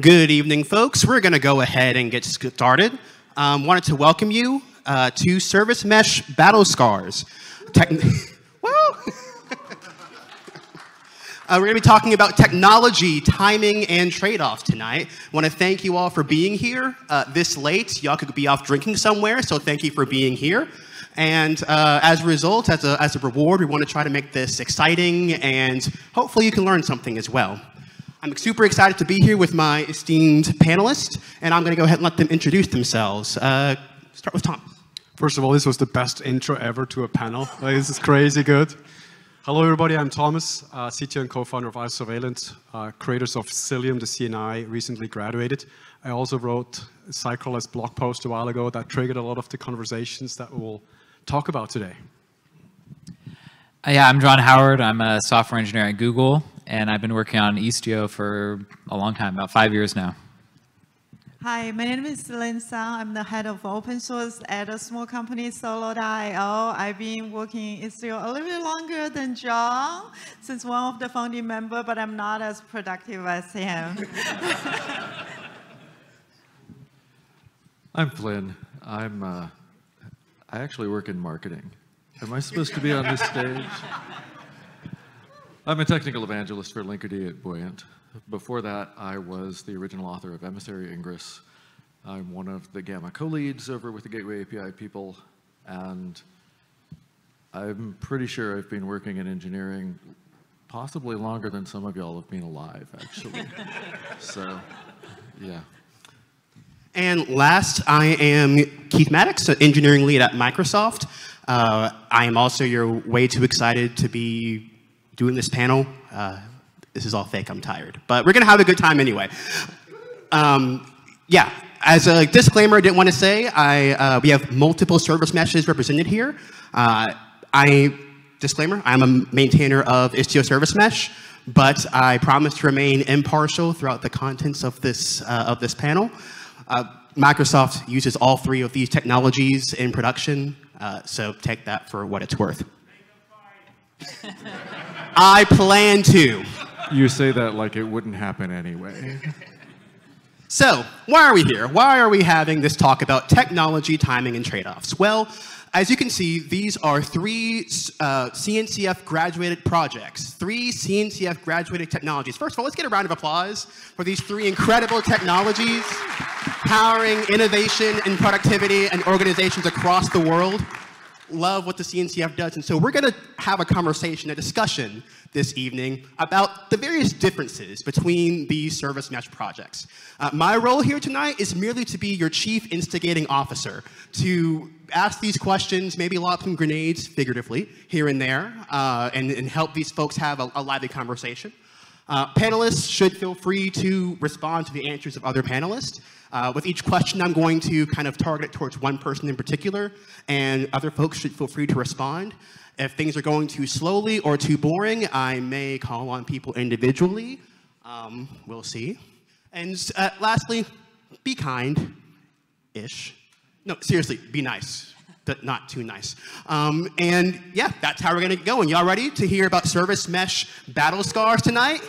Good evening, folks. We're going to go ahead and get started. Um, wanted to welcome you uh, to Service Mesh Battle Scars. Techn uh, we're going to be talking about technology, timing, and trade-offs tonight. want to thank you all for being here uh, this late. Y'all could be off drinking somewhere, so thank you for being here. And uh, as a result, as a, as a reward, we want to try to make this exciting, and hopefully you can learn something as well. I'm super excited to be here with my esteemed panelists, and I'm going to go ahead and let them introduce themselves. Uh, start with Tom. First of all, this was the best intro ever to a panel. Like, this is crazy good. Hello, everybody. I'm Thomas, uh, CTO and co-founder of Isovalent, uh, creators of Cilium, the CNI, recently graduated. I also wrote a Sidecarless blog post a while ago that triggered a lot of the conversations that we'll talk about today. Uh, yeah, I'm John Howard. I'm a software engineer at Google and I've been working on Istio for a long time, about five years now. Hi, my name is Lin Sun. I'm the head of open source at a small company, Solo.io. I've been working in Istio a little bit longer than John, since one of the founding member, but I'm not as productive as him. I'm Flynn. I'm, uh, I actually work in marketing. Am I supposed to be on this stage? I'm a technical evangelist for Linkerd at Buoyant. Before that, I was the original author of Emissary Ingress. I'm one of the Gamma co-leads over with the Gateway API people, and I'm pretty sure I've been working in engineering possibly longer than some of y'all have been alive, actually. so, yeah. And last, I am Keith Mattix, engineering lead at Microsoft. Uh, I am also your way too excited to be doing this panel. Uh, this is all fake, I'm tired. But we're gonna have a good time anyway. Um, yeah, as a disclaimer, I didn't want to say, I, uh, we have multiple service meshes represented here. Uh, I, disclaimer, I'm a maintainer of Istio Service Mesh, but I promise to remain impartial throughout the contents of this, uh, of this panel. Uh, Microsoft uses all three of these technologies in production, uh, so take that for what it's worth. I plan to. You say that like it wouldn't happen anyway. So, why are we here? Why are we having this talk about technology, timing, and trade-offs? Well, as you can see, these are three uh, CNCF graduated projects, three CNCF graduated technologies. First of all, let's get a round of applause for these three incredible technologies powering innovation and productivity and organizations across the world love what the CNCF does. And so we're going to have a conversation, a discussion this evening about the various differences between these service mesh projects. Uh, my role here tonight is merely to be your chief instigating officer, to ask these questions, maybe lob some grenades, figuratively, here and there, uh, and, and, help these folks have a, a lively conversation. Uh, panelists should feel free to respond to the answers of other panelists. Uh, with each question, I'm going to kind of target it towards one person in particular, and other folks should feel free to respond. If things are going too slowly or too boring, I may call on people individually. Um, we'll see. And uh, lastly, be kind-ish. No, seriously, be nice, but not too nice. Um, and yeah, that's how we're gonna go. And y'all ready to hear about service mesh battle scars tonight?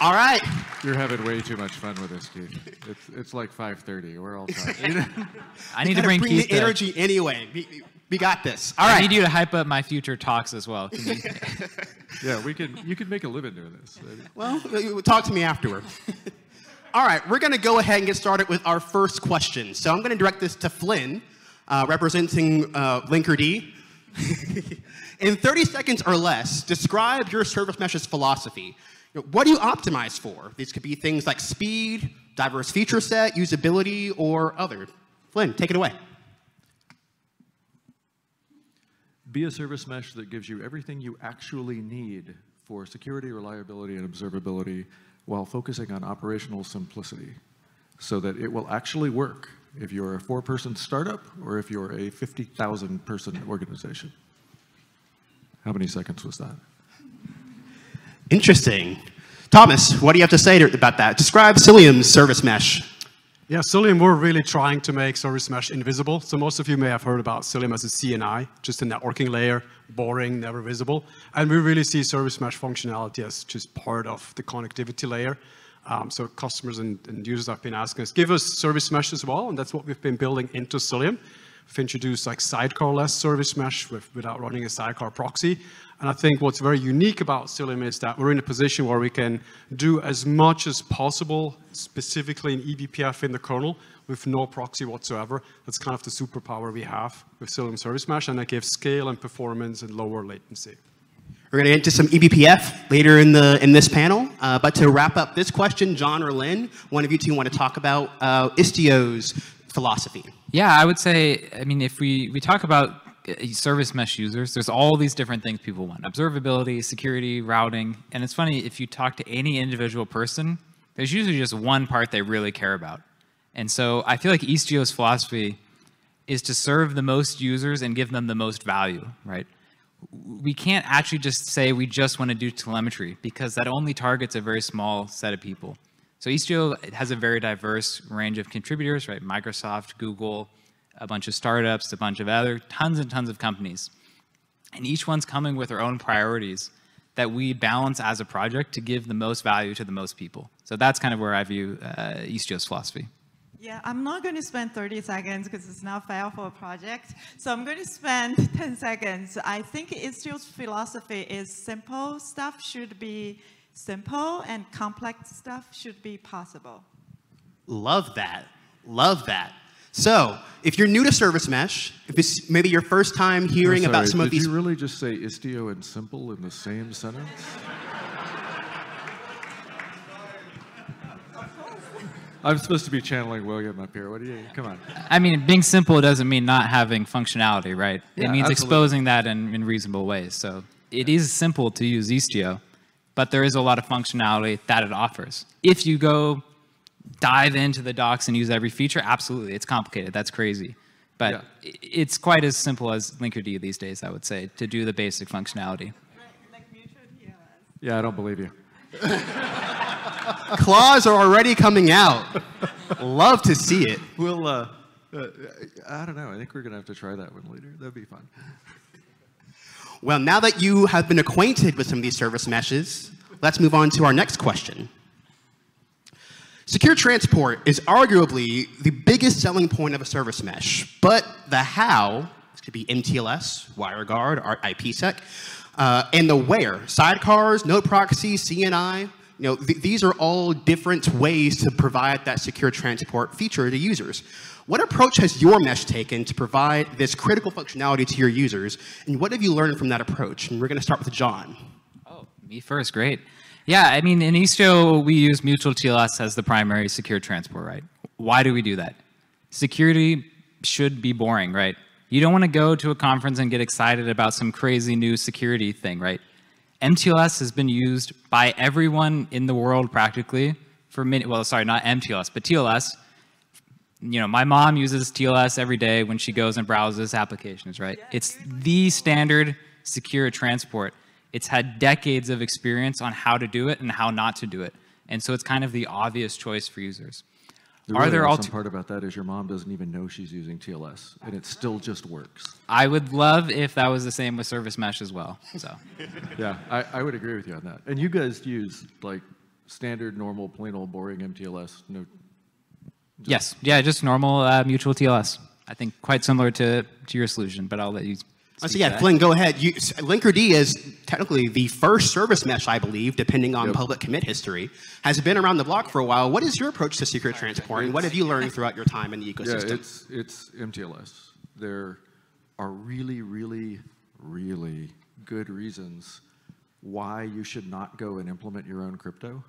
All right. You're having way too much fun with this, Keith. It's, it's like 5.30. We're all tired. I need to bring, bring Keith the energy anyway. We, we, got this. All right. I need you to hype up my future talks as well. yeah, we can. You can make a living doing this. Well, talk to me afterward. all right, we're going to go ahead and get started with our first question. So I'm going to direct this to Flynn, uh, representing uh, Linkerd. In 30 seconds or less, describe your service mesh's philosophy. What do you optimize for? These could be things like speed, diverse feature set, usability, or other. Flynn, take it away. Be a service mesh that gives you everything you actually need for security, reliability, and observability while focusing on operational simplicity so that it will actually work if you're a four-person startup or if you're a 50,000 person organization. How many seconds was that? Interesting. Thomas, what do you have to say to, about that? Describe Cilium's service mesh. Yeah, Cilium, we're really trying to make service mesh invisible. So most of you may have heard about Cilium as a CNI, just a networking layer, boring, never visible. And we really see service mesh functionality as just part of the connectivity layer. Um, so customers and, and, users have been asking us, give us service mesh as well, and that's what we've been building into Cilium. We've introduced like sidecar-less service mesh with, without running a sidecar proxy. And I think what's very unique about Cilium is that we're in a position where we can do as much as possible, specifically in eBPF in the kernel, with no proxy whatsoever. That's kind of the superpower we have with Cilium Service Mesh, and that gives scale and performance and lower latency. We're going to get into some eBPF later in, the, in this panel. Uh, but to wrap up this question, John or Lin, one of you two want to talk about uh, Istio's philosophy. Yeah, I would say, I mean, if we, we talk about uh, service mesh users, there's all these different things people want. Observability, security, routing. And it's funny, if you talk to any individual person, there's usually just one part they really care about. And so I feel like Istio's philosophy is to serve the most users and give them the most value, right? We can't actually just say we just want to do telemetry because that only targets a very small set of people. So Istio has a very diverse range of contributors, right? Microsoft, Google, a bunch of startups, a bunch of other, tons and tons of companies. And each one's coming with their own priorities that we balance as a project to give the most value to the most people. So that's kind of where I view uh, Istio's philosophy. Yeah, I'm not going to spend 30 seconds because it's not fair for a project. So I'm going to spend 10 seconds. I think Istio's philosophy is simple stuff should be simple and complex stuff should be possible. Love that. Love that. So, if you're new to Service Mesh, if it's maybe your first time hearing sorry, about some of these. Did you really just say Istio and simple in the same sentence? I'm supposed to be channeling William up here. What do you? Come on. I mean, being simple doesn't mean not having functionality, right? Yeah, it means absolutely. exposing that in, in reasonable ways. So it is simple to use Istio, but there is a lot of functionality that it offers. If you go dive into the docs and use every feature, absolutely, it's complicated. That's crazy. But Yeah. it's quite as simple as Linkerd these days, I would say, to do the basic functionality. Like mutual Yeah, I don't believe you. Claws are already coming out. Love to see it. We'll. Uh, uh, I don't know. I think we're gonna have to try that one later. That'd be fun. Well, now that you have been acquainted with some of these service meshes, let's move on to our next question. Secure transport is arguably the biggest selling point of a service mesh, but the how, this could be MTLS, WireGuard, IPsec, uh, and the where, sidecars, node proxy, CNI, you know, th- these are all different ways to provide that secure transport feature to users. What approach has your mesh taken to provide this critical functionality to your users, and what have you learned from that approach? And we're going to start with John. Oh, me first, great. Yeah, I mean, in Istio, we use mutual TLS as the primary secure transport, right? Why do we do that? Security should be boring, right? You don't want to go to a conference and get excited about some crazy new security thing, right? MTLS has been used by everyone in the world practically for many, well, sorry, not MTLS, but TLS. You know, my mom uses TLS every day when she goes and browses applications, right? It's the standard secure transport. It's had decades of experience on how to do it and how not to do it. And so it's kind of the obvious choice for users. The Are really there awesome part about that is your mom doesn't even know she's using TLS, and it still just works. I would love if that was the same with Service Mesh as well. So Yeah, I, I would agree with you on that. And you guys use like standard, normal, plain old, boring MTLS. No, yes, yeah, just normal uh, mutual TLS. I think quite similar to, to your solution, but I'll let you. Speak so yeah. Flynn, go ahead. You, Linkerd is technically the first service mesh, I believe, depending on Yep. public commit history, has been around the block for a while. What is your approach to secret transport, and what have you learned throughout your time in the ecosystem? yeah, ecosystem? it's it's MTLS. There are really, really, really good reasons why you should not go and implement your own crypto.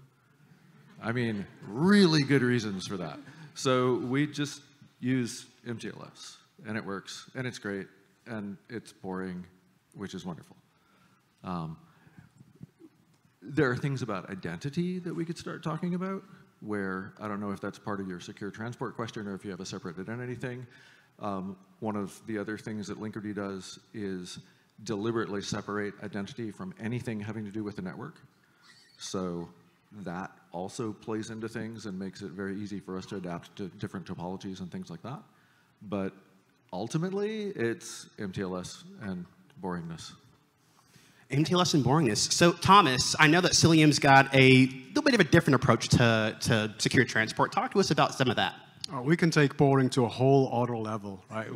I mean, really good reasons for that. So we just use MTLS, and it works, and it's great, and it's boring, which is wonderful. Um, there are things about identity that we could start talking about, where I don't know if that's part of your secure transport question or if you have a separate identity thing. Um, one of the other things that Linkerd does is deliberately separate identity from anything having to do with the network. So that also plays into things and makes it very easy for us to adapt to different topologies and things like that. But ultimately, it's MTLS and boringness. MTLS and boringness. So, Thomas, I know that Cilium's got a little bit of a different approach to, to secure transport. Talk to us about some of that. Oh, we can take boring to a whole other level, right?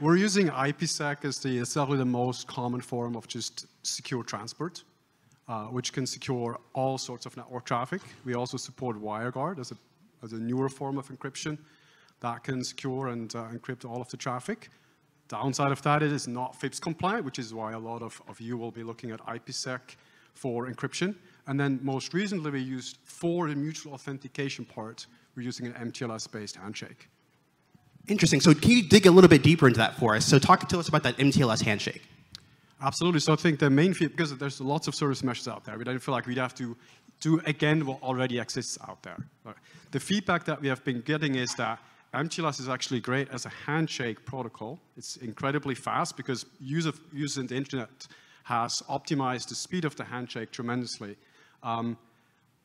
We're using IPsec as the, it's definitely the most common form of just secure transport, uh, which can secure all sorts of network traffic. We also support WireGuard as a, as a newer form of encryption that can secure and uh, encrypt all of the traffic. Downside of that, it is not FIPS compliant, which is why a lot of, of you will be looking at IPsec for encryption. And then most recently, we used for the mutual authentication part, we're using an MTLS-based handshake. Interesting. So can you dig a little bit deeper into that for us? So talk to us about that MTLS handshake. Absolutely. So I think the main feature, because there's lots of service meshes out there, we don't feel like we'd have to do again what already exists out there. The feedback that we have been getting is that MTLS is actually great as a handshake protocol. It's incredibly fast because use of using the internet has optimized the speed of the handshake tremendously. Um,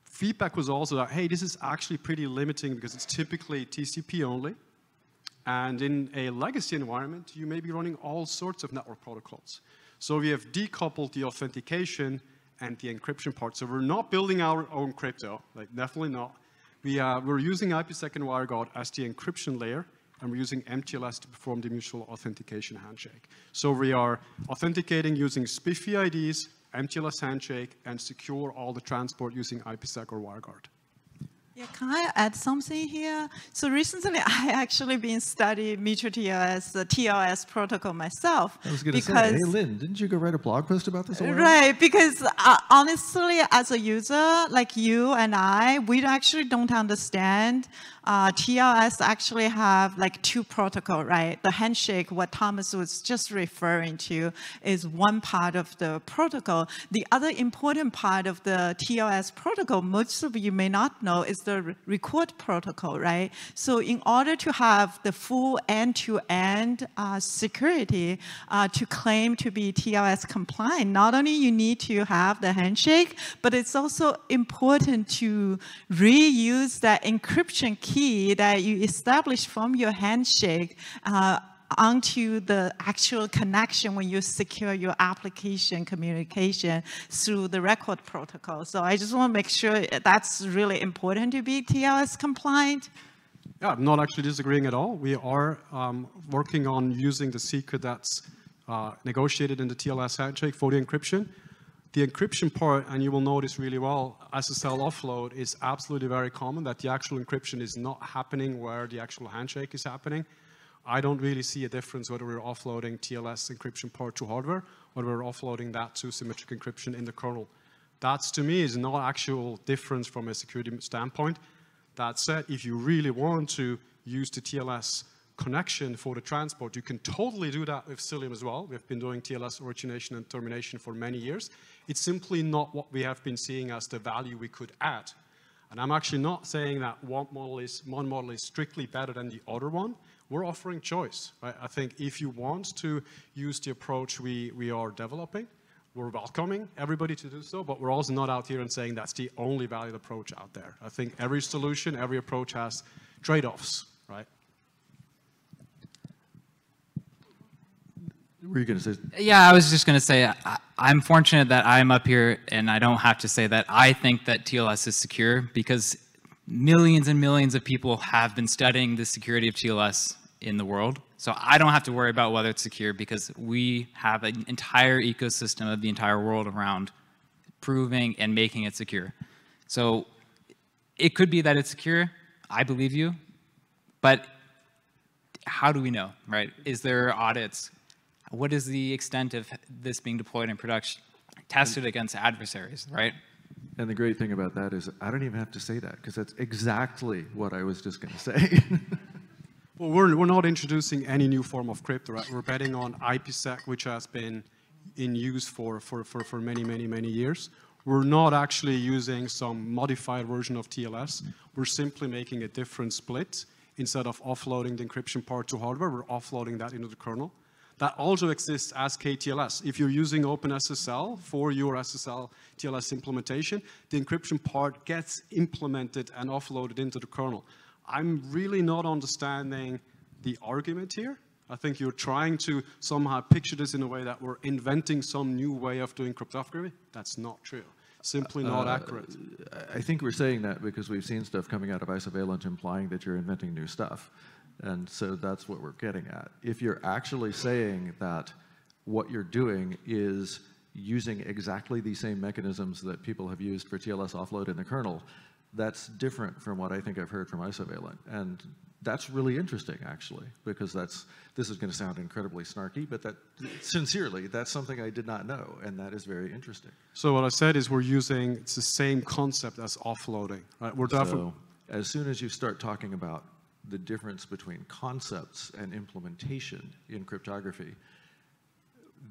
feedback was also that, hey, this is actually pretty limiting because it's typically TCP only. And in a legacy environment, you may be running all sorts of network protocols. So we have decoupled the authentication and the encryption part. So we're not building our own crypto, like definitely not. We, uh, we're using IPsec and WireGuard as the encryption layer, and we're using MTLS to perform the mutual authentication handshake. So we are authenticating using SPIFFE IDs, MTLS handshake, and secure all the transport using IPsec or WireGuard. Yeah, can I add something here? So recently, I actually been studying mutual TLS, the TLS protocol myself. I was going to say, hey, Lin, didn't you go write a blog post about this? Already? Right, because uh, honestly, as a user like you and I, we actually don't understand uh, TLS actually have like two protocol, right? The handshake, what Thomas was just referring to, is one part of the protocol. The other important part of the TLS protocol, most of you may not know, is the record protocol, right? So in order to have the full end-to-end -end, uh, security uh, to claim to be TLS compliant, not only you need to have the handshake, but it's also important to reuse that encryption key that you establish from your handshake uh, onto the actual connection when you secure your application communication through the record protocol. So I just want to make sure that's really important to be TLS compliant. Yeah, I'm not actually disagreeing at all. We are um, working on using the secret that's uh, negotiated in the TLS handshake for the encryption. The encryption part, and you will notice really well, SSL offload is absolutely very common that the actual encryption is not happening where the actual handshake is happening. I don't really see a difference whether we're offloading TLS encryption part to hardware or we're offloading that to symmetric encryption in the kernel. That, to me is not actual difference from a security standpoint. That said, if you really want to use the TLS connection for the transport. You can totally do that with Cilium as well. We've been doing TLS origination and termination for many years. It's simply not what we have been seeing as the value we could add. And I'm actually not saying that one model is, one model is strictly better than the other one. We're offering choice. Right? I think if you want to use the approach we, we are developing, we're welcoming everybody to do so, but we're also not out here and saying that's the only valid approach out there. I think every solution, every approach has trade-offs, right? were you going to say? Yeah, I was just going to say I, I'm fortunate that I'm up here and I don't have to say that I think that TLS is secure because millions and millions of people have been studying the security of TLS in the world. So I don't have to worry about whether it's secure because we have an entire ecosystem of the entire world around proving and making it secure. So it could be that it's secure. I believe you. But how do we know, right? Is there audits? what is the extent of this being deployed in production, tested against adversaries, right? And the great thing about that is I don't even have to say that because that's exactly what I was just going to say. well, we're, we're not introducing any new form of crypto, right? We're betting on IPsec, which has been in use for, for, for, for many, many, many years. We're not actually using some modified version of TLS. We're simply making a different split. Instead of offloading the encryption part to hardware, we're offloading that into the kernel. that also exists as KTLS. If you're using OpenSSL for your SSL TLS implementation, the encryption part gets implemented and offloaded into the kernel. I'm really not understanding the argument here. I think you're trying to somehow picture this in a way that we're inventing some new way of doing cryptography. That's not true. Simply not Uh, accurate. I think we're saying that because we've seen stuff coming out of Isovalent implying that you're inventing new stuff. And so that's what we're getting at. If you're actually saying that what you're doing is using exactly the same mechanisms that people have used for TLS offload in the kernel, that's different from what I think I've heard from Isovalent. And that's really interesting, actually, because that's this is going to sound incredibly snarky, but that sincerely, that's something I did not know, and that is very interesting. So what I said is we're using it's the same concept as offloading. Right? We're definitely So as soon as you start talking about the difference between concepts and implementation in cryptography,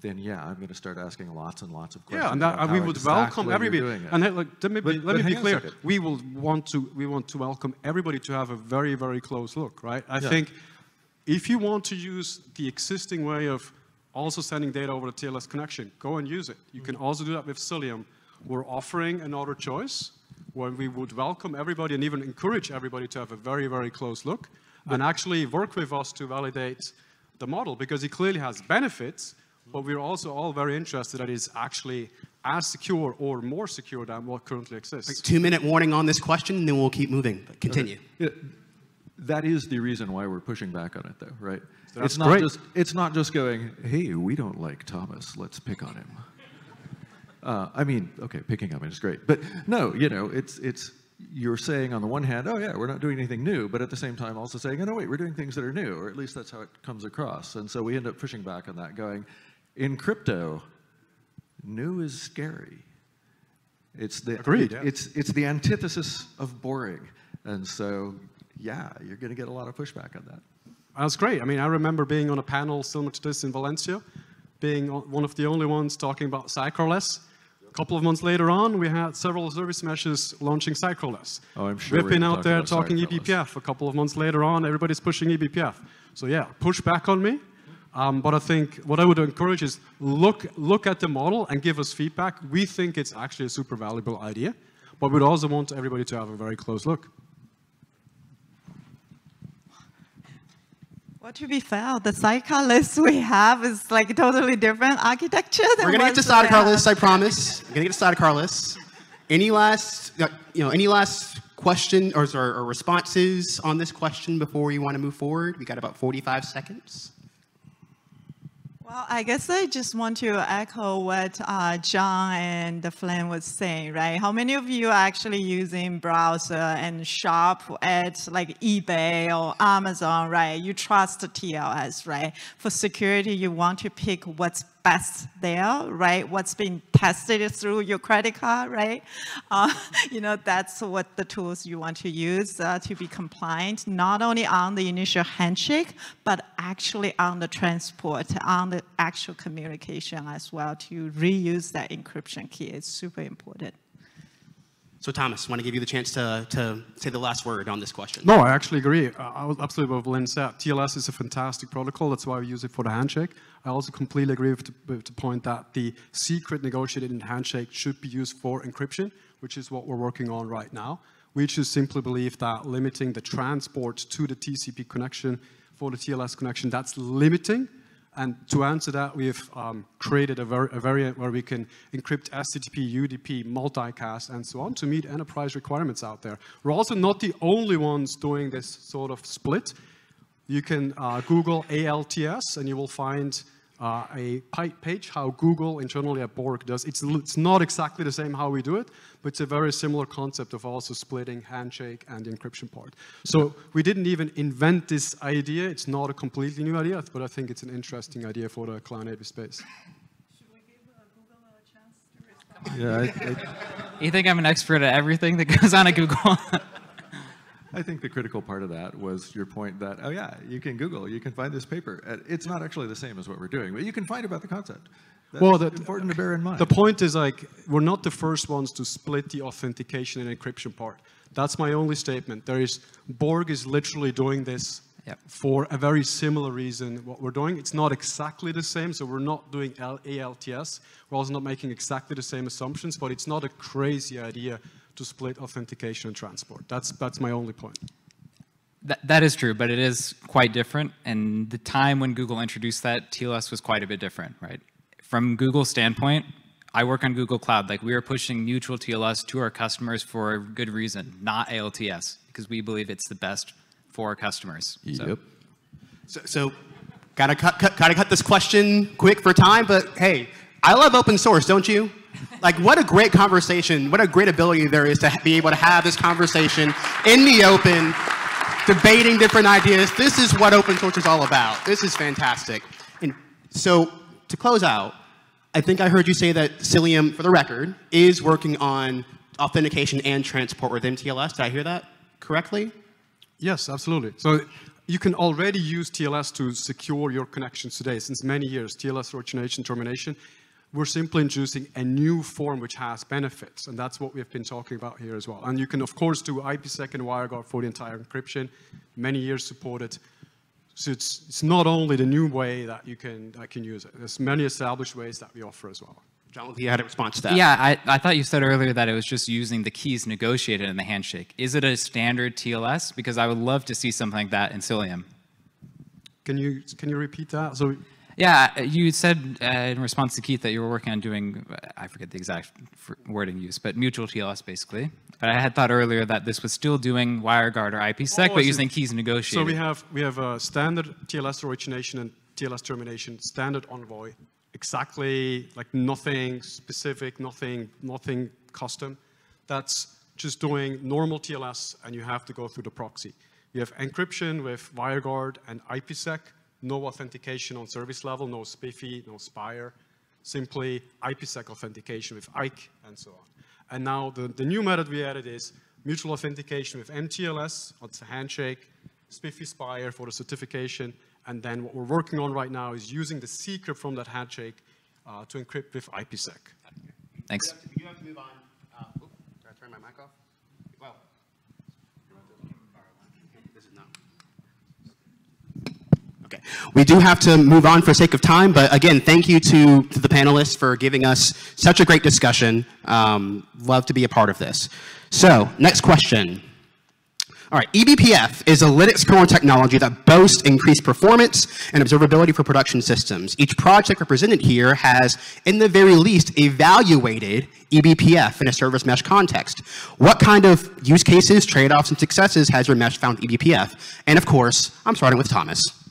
then yeah, I'm going to start asking lots and lots of questions. Yeah, and that, and we would exactly welcome everybody. And let me be, But- let me be hang on a clear. We will want to we want to welcome everybody to have a very very close look, right? I Yeah. think if you want to use the existing way of also sending data over a TLS connection, go and use it. You can mm-hmm. also do that with Cilium. We're offering another choice where we would welcome everybody and even encourage everybody to have a very very close look and actually work with us to validate the model because it clearly has benefits but we're also all very interested that it's actually as secure or more secure than what currently exists. Two minute warning on this question, and then we'll keep moving. But continue. Yeah, that is the reason why we're pushing back on it, though, right? That's it's not great. just it's not just going, hey, we don't like Thomas, let's pick on him. Uh, I mean, okay, picking on him is great, but no, you know, it's it's you're saying on the one hand, oh yeah, we're not doing anything new, but at the same time also saying, oh no, wait, we're doing things that are new, or at least that's how it comes across, and so we end up pushing back on that, going, in crypto, new is scary. It's the Agreed, it- yeah. it's it's the antithesis of boring, and so yeah, you're going to get a lot of pushback on that. That's great. I mean, I remember being on a panel similar to this in Valencia, being one of the only ones talking about Sidecarless. A couple of months later on, we had several service meshes launching Sidecarless. Oh, I'm sure We've been out there talking eBPF. A couple of months later on, everybody's pushing eBPF. So yeah, push back on me. Um, but I think what I would encourage is look look at the model and give us feedback. We think it's actually a super valuable idea, but we'd also want everybody to have a very close look. Well, to be fair, the sidecarless we have is like a totally different architecture than We're gonna get to what's sidecar there. lists, I promise. We're gonna get to sidecar lists. Any last, uh, you know, any last question or, or, or responses on this question before you want to move forward? We got about 45 seconds. Well, I guess I just want to echo what uh, John and the Flynn was saying, right? How many of you are actually using browser and shop at like eBay or Amazon, right? You trust the TLS, right? For security, you want to pick what's best there, right? What's being tested through your credit card, right? Uh, you know, that's what the tools you want to use uh, to be compliant, not only on the initial handshake, but actually on the transport, on the actual communication as well to reuse that encryption key. It's super important. So, Thomas, want to give you the chance to, to say the last word on this question. No, I actually agree. I was absolutely what Lin said. TLS is a fantastic protocol. That's why we use it for the handshake. I also completely agree with the, with the point that the secret negotiated in handshake should be used for encryption, which is what we're working on right now. We just simply believe that limiting the transport to the TCP connection for the TLS connection, that's limiting. And to answer that, we've um, created a, a variant where we can encrypt SCTP, UDP, multicast, and so on to meet enterprise requirements out there. We're also not the only ones doing this sort of split. You can uh, Google ALTS, and you will find uh, a pi- page how Google internally at Borg does. It's, it's not exactly the same how we do it, but it's a very similar concept of also splitting handshake and the encryption part. So we didn't even invent this idea. It's not a completely new idea, but I think it's an interesting idea for the cloud-native space. Yeah, I, I, You think I'm an expert at everything that goes on at Google? I think the critical part of that was your point that, oh yeah, you can Google, you can find this paper. Uh, It's not actually the same as what we're doing, but you can find about the concept. That's Well, the- important to bear in mind. The point is like we're not the first ones to split the authentication and encryption part. That's my only statement. There is Borg is literally doing this Yep. for a very similar reason what we're doing. It's not exactly the same, so we're not doing L- ALTS. We're also not making exactly the same assumptions, but it's not a crazy idea to split authentication and transport. That's, that's my only point. That, that is true, but it is quite different. And the time when Google introduced that, TLS was quite a bit different, right? From Google's standpoint, I work on Google Cloud. Like we are pushing mutual TLS to our customers for a good reason, not ALTS, because we believe it's the best for our customers. So- Yep. So, so gotta cut, cut, gotta cut this question quick for time, but hey, I love open source, don't you? Like, what a great conversation, what a great ability there is to be able to have this conversation in the open, debating different ideas. This is what open source is all about. This is fantastic. And so, to close out, I think I heard you say that Cilium, for the record, is working on authentication and transport within TLS. Did I hear that correctly? Yes, absolutely. So you can already use TLS to secure your connections today. Since many years, TLS origination termination, we're simply introducing a new form which has benefits, and that's what we've been talking about here as well. And you can, of course, do IPsec and WireGuard for the entire encryption, many years supported. So it's, it's not only the new way that you can, that can use it. There's many established ways that we offer as well. John, you had a response to that. Yeah, I, I thought you said earlier that it was just using the keys negotiated in the handshake. Is it a standard TLS? Because I would love to see something like that in Cilium. Can you, can you repeat that? So Yeah, you said uh, in response to Keith that you were working on doing, I forget the exact wording used, but mutual TLS basically. But I had thought earlier that this was still doing WireGuard or IPsec, Oh, but using keys negotiated. So we have we have a standard TLS origination and TLS termination, standard envoy, exactly like nothing specific, nothing nothing custom. That's just doing normal TLS, and you have to go through the proxy. You have encryption with WireGuard and IPsec, no authentication on service level, no SPIFFE, no Spire, simply IPsec authentication with IKE and so on. And now the, the new method we added is mutual authentication with MTLS, it's a handshake, SPIFFE Spire for the certification, and then what we're working on right now is using the secret from that handshake uh, to encrypt with IPsec. Thanks. You have to move on. Uh, oop, did I turn my mic off? Well, this is not. Okay. We do have to move on for sake of time, but again, thank you to, to the panelists for giving us such a great discussion. Um, love to be a part of this. So, next question. All right, eBPF is a Linux kernel technology that boasts increased performance and observability for production systems. Each project represented here has, in the very least, evaluated eBPF in a service mesh context. What kind of use cases, trade-offs, and successes has your mesh found eBPF? And of course, I'm starting with Thomas.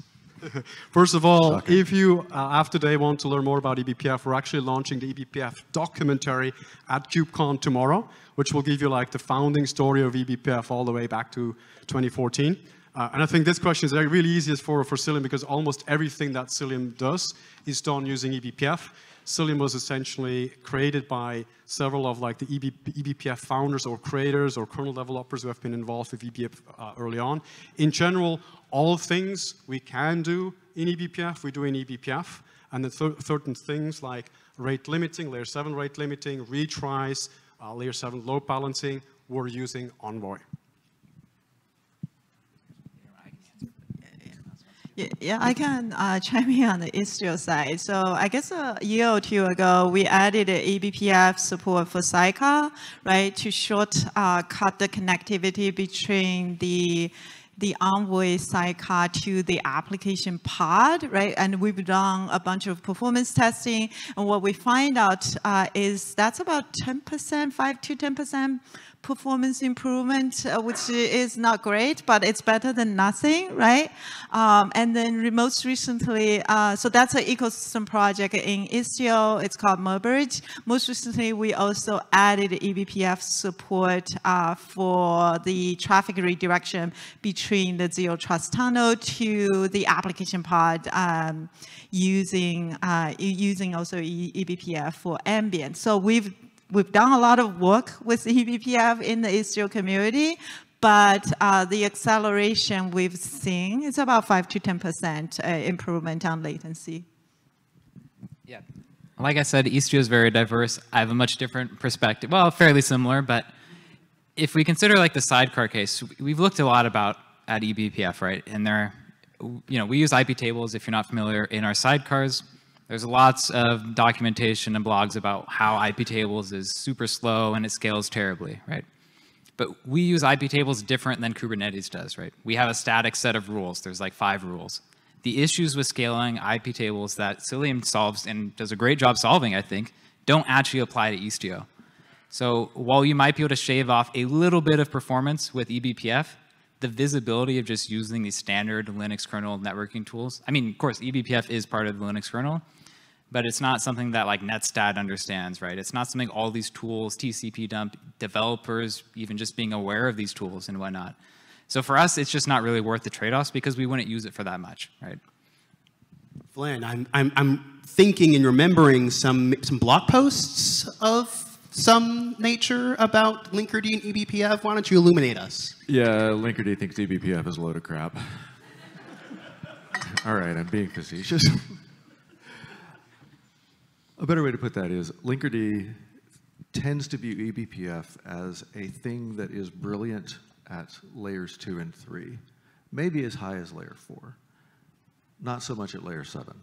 First of all, if you, uh, after today, want to learn more about eBPF, we're actually launching the eBPF documentary at KubeCon tomorrow, which will give you like the founding story of eBPF all the way back to 2014. Uh, and I think this question is really easiest for, for Cilium because almost everything that Cilium does is done using eBPF. Cilium was essentially created by several of like the EB, eBPF founders or creators or kernel developers who have been involved with eBPF uh, early on. In general, all things we can do in eBPF, we do in eBPF. And then cer- certain things like rate limiting, layer 7 rate limiting, retries, uh, layer 7 load balancing, we're using Envoy. Yeah, I can uh, chime in on the Istio side. So I guess a year or two ago, we added eBPF support for Sidecar, right, to short uh, cut the connectivity between the the Envoy sidecar to the application pod, right? And we've done a bunch of performance testing, and what we find out uh, is that's about 10%, 5 to 10% performance improvement, uh, which is not great, but it's better than nothing, right? Um, and then most recently, uh, so that's an ecosystem project in Istio. It's called Merbridge. Most recently, we also added eBPF support uh, for the traffic redirection between the zero trust tunnel to the application pod um, using uh, using also eBPF for ambient. So we've we've done a lot of work with eBPF in the Istio community, but uh, the acceleration we've seen is about 5 to 10% uh, improvement on latency. Yeah. Like I said, Istio is very diverse. I have a much different perspective. Well, fairly similar, but if we consider like the sidecar case, we've looked a lot about at eBPF, right? And there you know, we use IP tables, if you're not familiar, in our sidecars. There's lots of documentation and blogs about how IP tables is super slow and it scales terribly, right? But we use IP tables different than Kubernetes does, right? We have a static set of rules. There's like five rules. The issues with scaling IP tables that Cilium solves and does a great job solving, I think, don't actually apply to Istio. So while you might be able to shave off a little bit of performance with eBPF, the visibility of just using these standard Linux kernel networking tools, I mean, of course, eBPF is part of the Linux kernel, but it's not something that like Netstat understands, right? It's not something all these tools, TCP dump, developers, even just being aware of these tools and whatnot. So for us, it's just not really worth the trade-offs because we wouldn't use it for that much, right? Flynn, I'm, I'm, I'm thinking and remembering some, some blog posts of some nature about Linkerd and eBPF. Why don't you illuminate us? Yeah, Linkerd thinks eBPF is a load of crap. All right, I'm being facetious. a better way to put that is Linkerd tends to view eBPF as a thing that is brilliant at layers two and three, maybe as high as layer four, not so much at layer seven.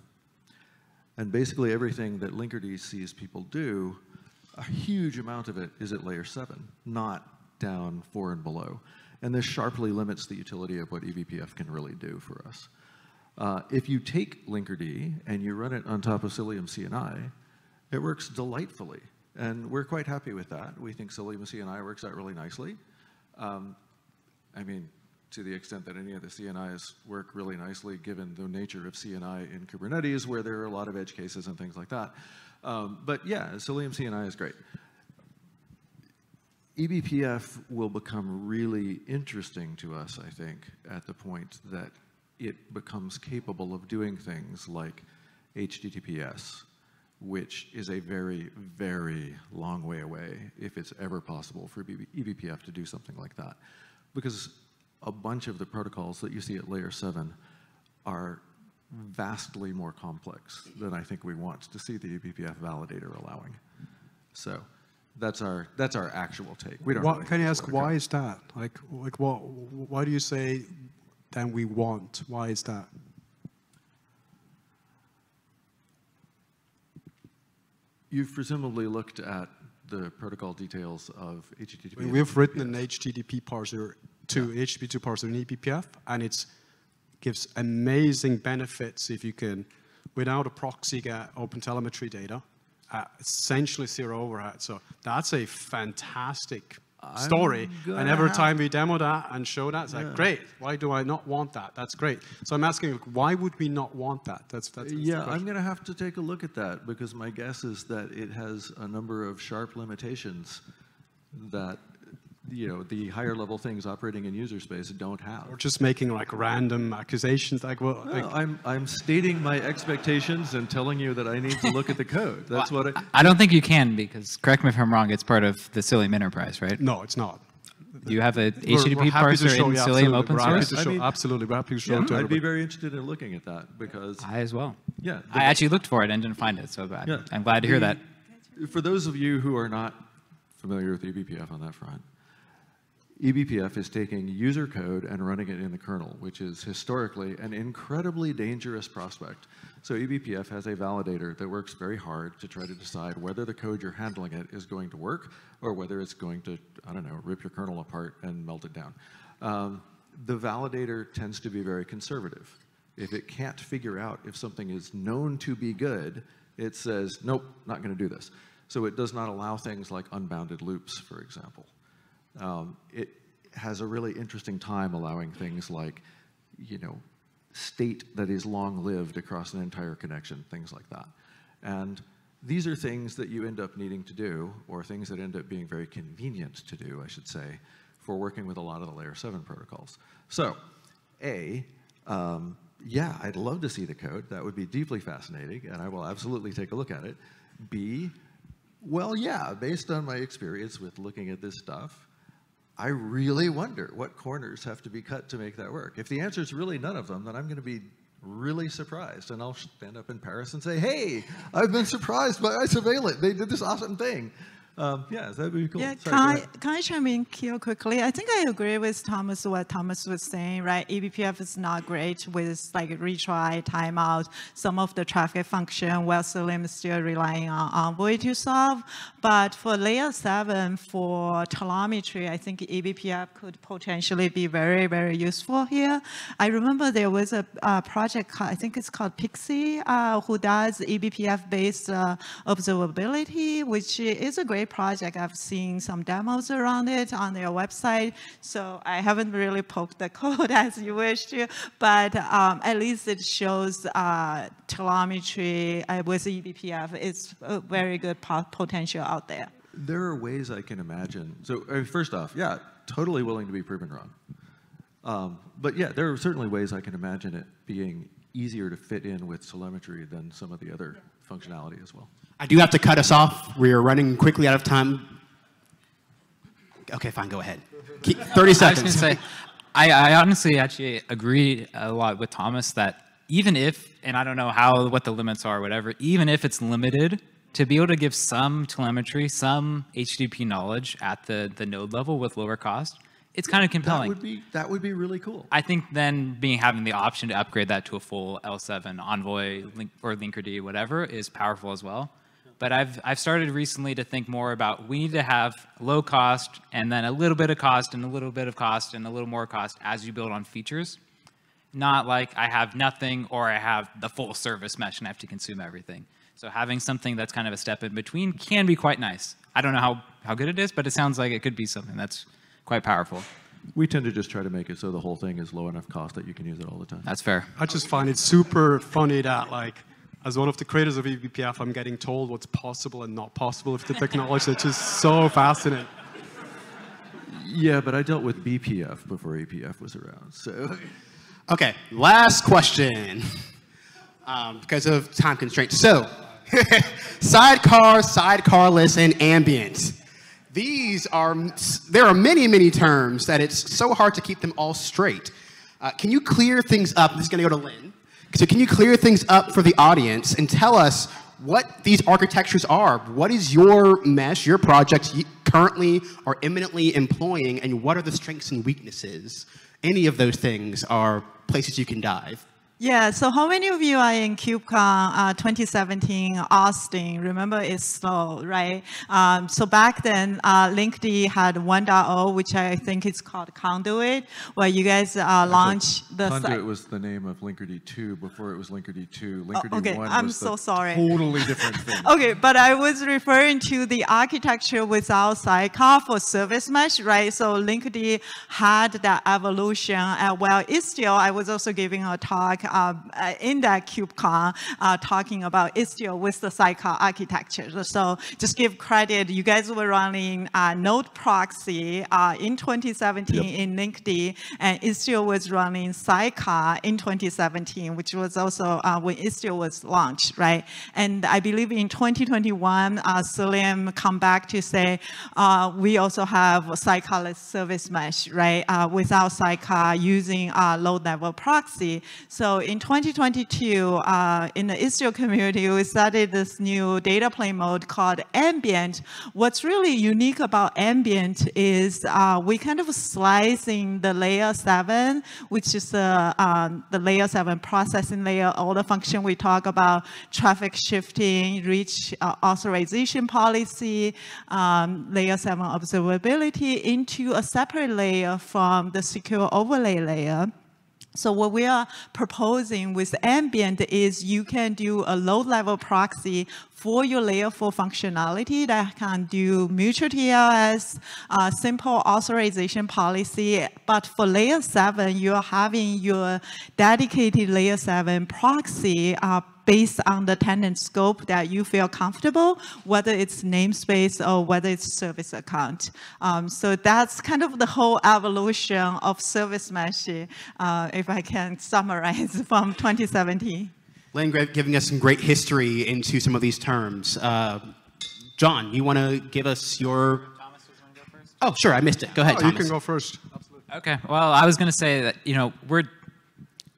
And basically everything that Linkerd sees people do a huge amount of it is at layer seven, not down four and below. And this sharply limits the utility of what eBPF can really do for us. Uh, if you take Linkerd and you run it on top of Cilium CNI, it works delightfully. And we're quite happy with that. We think Cilium CNI works out really nicely. Um, I mean, to the extent that any of the CNIs work really nicely, given the nature of CNI in Kubernetes, where there are a lot of edge cases and things like that. Um, but yeah, Cilium CNI is great. eBPF will become really interesting to us, I think, at the point that it becomes capable of doing things like HTTPS, which is a very, very long way away, if it's ever possible for eBPF to do something like that. Because a bunch of the protocols that you see at layer 7 are vastly more complex than I think we want to see the eBPF validator allowing. So that's our that's our actual take. We don't. What, really can you ask why is that? Like like what? Why do you say then we want? Why is that? You've presumably looked at the protocol details of HTTP. We've written an HTTP parser to yeah. HTTP2 parser in eBPF, and it gives amazing benefits if you can, without a proxy, get open telemetry data at essentially zero overhead. So that's a fantastic story. And every time we demo that and show that, it's yeah. like, great. Why do I not want that? That's great. So I'm asking, why would we not want that? That's, that's, that's yeah. I'm going to have to take a look at that because my guess is that it has a number of sharp limitations that you know the higher level things operating in user space don't have. Or just making like random accusations, like well. No, like, I'm I'm stating my expectations and telling you that I need to look at the code. That's well, what I. I don't think you can because correct me if I'm wrong. It's part of the Cilium enterprise, right? No, it's not. You have a HTTP we're, we're parser in Cilium open we're source. Happy show, I mean, absolutely, we're happy to show. Yeah, to I'd be very interested in looking at that because I as well. Yeah, I actually looked for it and didn't find it, so bad. Yeah, I'm glad to hear the, that. For those of you who are not familiar with eBPF on that front, eBPF is taking user code and running it in the kernel, which is historically an incredibly dangerous prospect. So eBPF has a validator that works very hard to try to decide whether the code you're handling it is going to work or whether it's going to, I don't know, rip your kernel apart and melt it down. Um, the validator tends to be very conservative. If it can't figure out if something is known to be good, it says, nope, not going to do this. So it does not allow things like unbounded loops, for example. Um, it has a really interesting time allowing things like, you know, state that is long-lived across an entire connection, things like that. And these are things that you end up needing to do, or things that end up being very convenient to do, I should say, for working with a lot of the layer 7 protocols. So, A, um, yeah, I'd love to see the code. That would be deeply fascinating, and I will absolutely take a look at it. B, well, yeah, based on my experience with looking at this stuff, I really wonder what corners have to be cut to make that work. If the answer is really none of them, then I'm going to be really surprised. And I'll stand up in Paris and say, hey, I've been surprised by Isovalent. They did this awesome thing. Um, yeah, that would be cool. Yeah, Sorry, can I, can I chime in here quickly? I think I agree with Thomas, what Thomas was saying, right? eBPF is not great with like retry, timeout, some of the traffic function, while Cilium is still relying on Envoy to solve. But for layer seven, for telemetry, I think eBPF could potentially be very, very useful here. I remember there was a, a project, called, I think it's called Pixie, uh, who does eBPF-based uh, observability, which is a great project. I've seen some demos around it on their website, so I haven't really poked the code as you wish to, but um, at least it shows uh, telemetry uh, with eBPF. It's a very good po- potential out there. There are ways I can imagine. So, I mean, first off, yeah, totally willing to be proven wrong. Um, but yeah, there are certainly ways I can imagine it being easier to fit in with telemetry than some of the other functionality as well. I do have to cut us off. We are running quickly out of time. Okay, fine, go ahead. Keep, 30 I was seconds. say, I, I honestly actually agree a lot with Thomas that even if, and I don't know how what the limits are, or whatever, even if it's limited, to be able to give some telemetry, some HTTP knowledge at the the node level with lower cost, it's kind of compelling. That compelling. would be that would be really cool. I think then being having the option to upgrade that to a full L7 Envoy link, or Linkerd, whatever, is powerful as well. But I've I've started recently to think more about we need to have low cost and then a little bit of cost and a little bit of cost and a little more cost as you build on features. Not like I have nothing or I have the full service mesh and I have to consume everything. So having something that's kind of a step in between can be quite nice. I don't know how, how good it is, but it sounds like it could be something that's quite powerful. We tend to just try to make it so the whole thing is low enough cost that you can use it all the time. That's fair. I just find it super funny that like as one of the creators of eBPF, I'm getting told what's possible and not possible with the technology. It's just so fascinating. Yeah, but I dealt with BPF before eBPF was around. So Okay, last question. Um, because of time constraints. So, sidecar, sidecarless, and ambient. These are, there are many, many terms that it's so hard to keep them all straight. Uh, can you clear things up? This is going to go to Lin. So, can you clear things up for the audience and tell us what these architectures are? What is your mesh, your project currently or imminently employing, and what are the strengths and weaknesses? Any of those things are places you can dive. Yeah, so how many of you are in KubeCon uh, 2017 Austin? Remember, it's slow, right? Um, so back then, uh, Linkerd had 1.0, which I think is called Conduit, where you guys uh, launched the Conduit site. was the name of Linkerd 2 before it was Linkerd 2. Oh, okay, 1 I'm was so sorry. totally different thing. Okay, but I was referring to the architecture without sidecar for service mesh, right? So Linkerd had that evolution. Uh, well, Istio, I was also giving a talk uh, uh, in that KubeCon uh, talking about Istio with the sidecar architecture. So just give credit, you guys were running uh, Node proxy uh, in 2017 in Linkerd, and Istio was running sidecar in 2017, which was also uh, when Istio was launched, right? And I believe in 2021, uh, Cilium come back to say, uh, we also have a sidecarless service mesh, right? Uh, without sidecar using uh, low-level proxy. So in 2022, uh, in the Istio community, we started this new data plane mode called ambient. What's really unique about ambient is uh, we kind of slicing the layer seven, which is the, um, the layer seven processing layer, all the function we talk about, traffic shifting, reach uh, authorization policy, um, layer seven observability into a separate layer from the secure overlay layer. So what we are proposing with ambient is you can do a low-level proxy for your layer 4 functionality that can do mutual TLS, uh, simple authorization policy. But for layer 7, you're having your dedicated layer 7 proxy uh, based on the tenant scope that you feel comfortable, whether it's namespace or whether it's service account. Um, so that's kind of the whole evolution of service mesh, uh, if I can summarize from 2017. Lin giving us some great history into some of these terms. Uh, John, you want to give us your. Oh, sure, I missed it. Go ahead, Oh, you can go first. Okay. Well, I was going to say that you know we're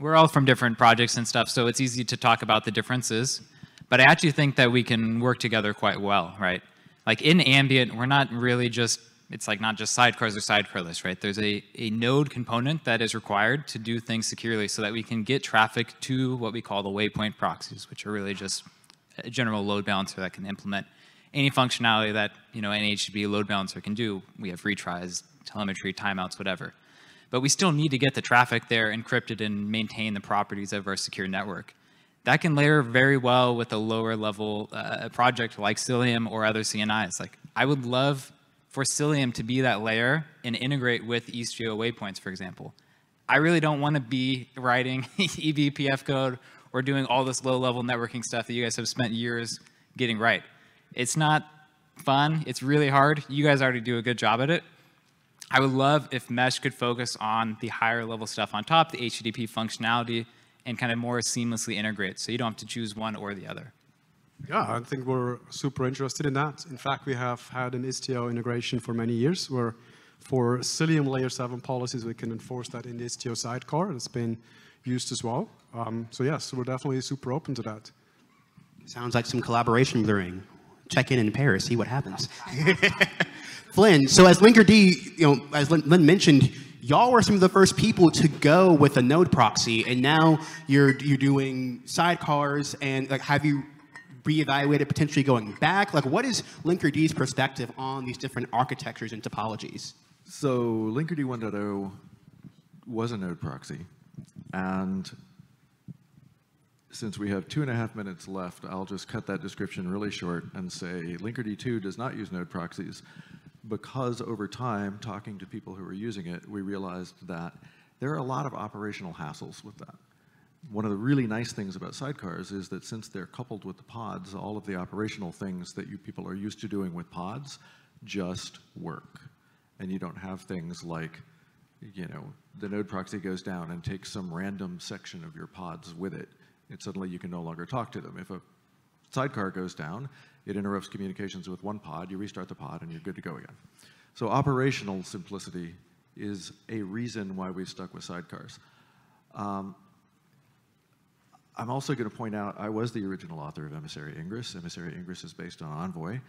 we're all from different projects and stuff, so it's easy to talk about the differences. But I actually think that we can work together quite well, right? Like in ambient, we're not really just it's like not just sidecars or sidecarless, right? There's a, a node component that is required to do things securely so that we can get traffic to what we call the waypoint proxies, which are really just a general load balancer that can implement any functionality that you know an HTTP load balancer can do. We have retries, telemetry, timeouts, whatever. But we still need to get the traffic there encrypted and maintain the properties of our secure network. That can layer very well with a lower level uh, project like Cilium or other CNIs. Like I would love for Cilium to be that layer and integrate with Istio waypoints, for example. I really don't want to be writing eBPF code or doing all this low-level networking stuff that you guys have spent years getting right. It's not fun. It's really hard. You guys already do a good job at it. I would love if Mesh could focus on the higher level stuff on top, the HTTP functionality, and kind of more seamlessly integrate so you don't have to choose one or the other. Yeah, I think we're super interested in that. In fact, we have had an Istio integration for many years where for Cilium layer 7 policies, we can enforce that in the Istio sidecar. It's been used as well. Um, so yes, we're definitely super open to that. Sounds like some collaboration brewing. Check in in Paris, see what happens. Flynn, so as Linkerd, you know, as Lin mentioned, y'all were some of the first people to go with a node proxy, and now you're you're doing sidecars, and like, have you reevaluated potentially going back? Like, what is Linkerd's perspective on these different architectures and topologies? So Linkerd 1.0 was a node proxy, and since we have two and a half minutes left, I'll just cut that description really short and say Linkerd 2 does not use node proxies because over time, talking to people who are using it, we realized that there are a lot of operational hassles with that one of the really nice things about sidecars is that since they're coupled with the pods, all of the operational things that you people are used to doing with pods just work. And you don't have things like, you know, the node proxy goes down and takes some random section of your pods with it. And suddenly you can no longer talk to them. If a sidecar goes down, it interrupts communications with one pod, you restart the pod, and you're good to go again. So operational simplicity is a reason why we stuck with sidecars. Um, I'm also going to point out I was the original author of Emissary Ingress. Emissary Ingress is based on Envoy.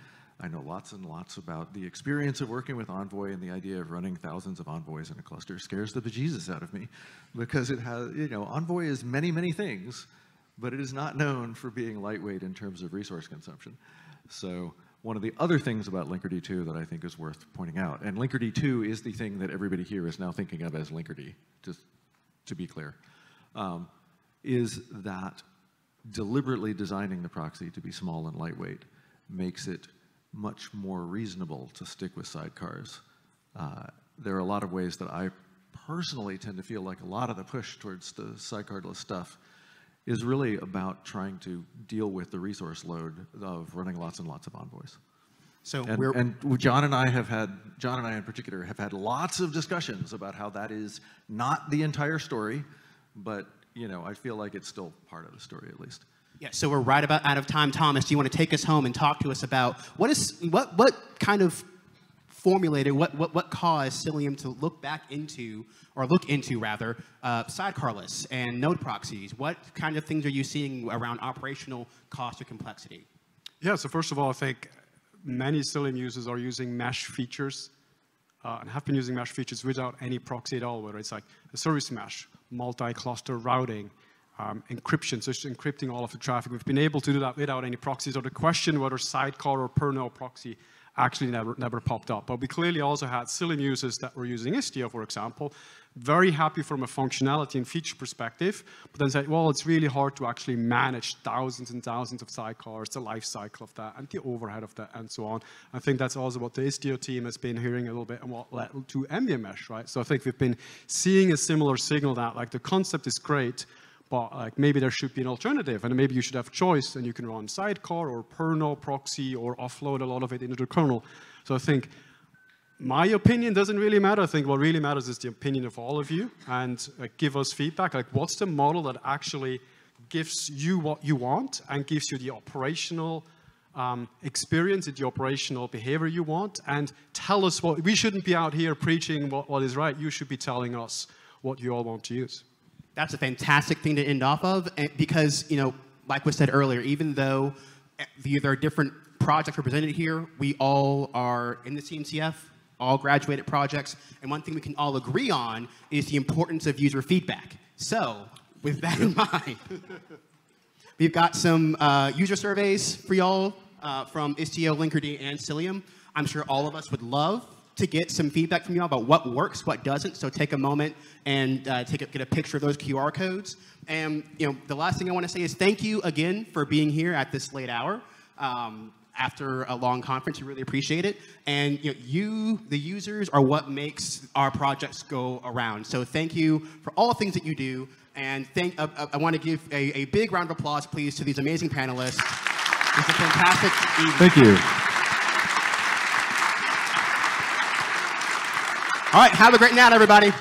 I know lots and lots about the experience of working with Envoy and the idea of running thousands of envoys in a cluster scares the bejesus out of me because it has, you know, Envoy is many, many things, but it is not known for being lightweight in terms of resource consumption. So one of the other things about Linkerd 2 that I think is worth pointing out, and Linkerd 2 is the thing that everybody here is now thinking of as Linkerd, just to be clear. Um, is that deliberately designing the proxy to be small and lightweight makes it much more reasonable to stick with sidecars. Uh, there are a lot of ways that I personally tend to feel like a lot of the push towards the sidecarless stuff is really about trying to deal with the resource load of running lots and lots of envoys. So and, and, John and I have had, John and I in particular, have had lots of discussions about how that is not the entire story, but you know, I feel like it's still part of the story at least. Yeah, so we're right about out of time. Thomas, do you want to take us home and talk to us about what is what what kind of formulated what what what caused Cilium to look back into or look into rather uh, sidecarless and node proxies? What kind of things are you seeing around operational cost or complexity? Yeah, so first of all, I think many Cilium users are using mesh features uh, and have been using mesh features without any proxy at all, whether it's like a service mesh multi-cluster routing, um, encryption, so it's encrypting all of the traffic. We've been able to do that without any proxies. So the question whether sidecar or per node proxy actually never, never popped up. But we clearly also had Cilium users that were using Istio, for example, very happy from a functionality and feature perspective, but then said, well, it's really hard to actually manage thousands and thousands of sidecars, the life cycle of that, and the overhead of that, and so on. I think that's also what the Istio team has been hearing a little bit and what led to ambient mesh, right? So I think we've been seeing a similar signal that, like, the concept is great, but like maybe there should be an alternative and maybe you should have choice and you can run sidecar or per node proxy or offload a lot of it into the kernel. So I think my opinion doesn't really matter. I think what really matters is the opinion of all of you and uh, give us feedback. Like what's the model that actually gives you what you want and gives you the operational um, experience and the operational behavior you want and tell us what, we shouldn't be out here preaching what, what is right. You should be telling us what you all want to use. That's a fantastic thing to end off of because, you know, like was said earlier, even though eh, there are different projects represented here, we all are in the CNCF, all graduated projects, and one thing we can all agree on is the importance of user feedback. So, with that in mind, we've got some uh, user surveys for y'all uh, from Istio, Linkerd, and Cilium. I'm sure all of us would love to get some feedback from y'all about what works, what doesn't. So take a moment and uh, take a, get a picture of those QR codes. And you know, the last thing I want to say is thank you again for being here at this late hour. Um, after a long conference, we really appreciate it. And you, know, you, the users, are what makes our projects go around. So thank you for all the things that you do. And thank, uh I want to give a, a big round of applause, please, to these amazing panelists. It's a fantastic evening. Thank you. All right, have a great night, everybody.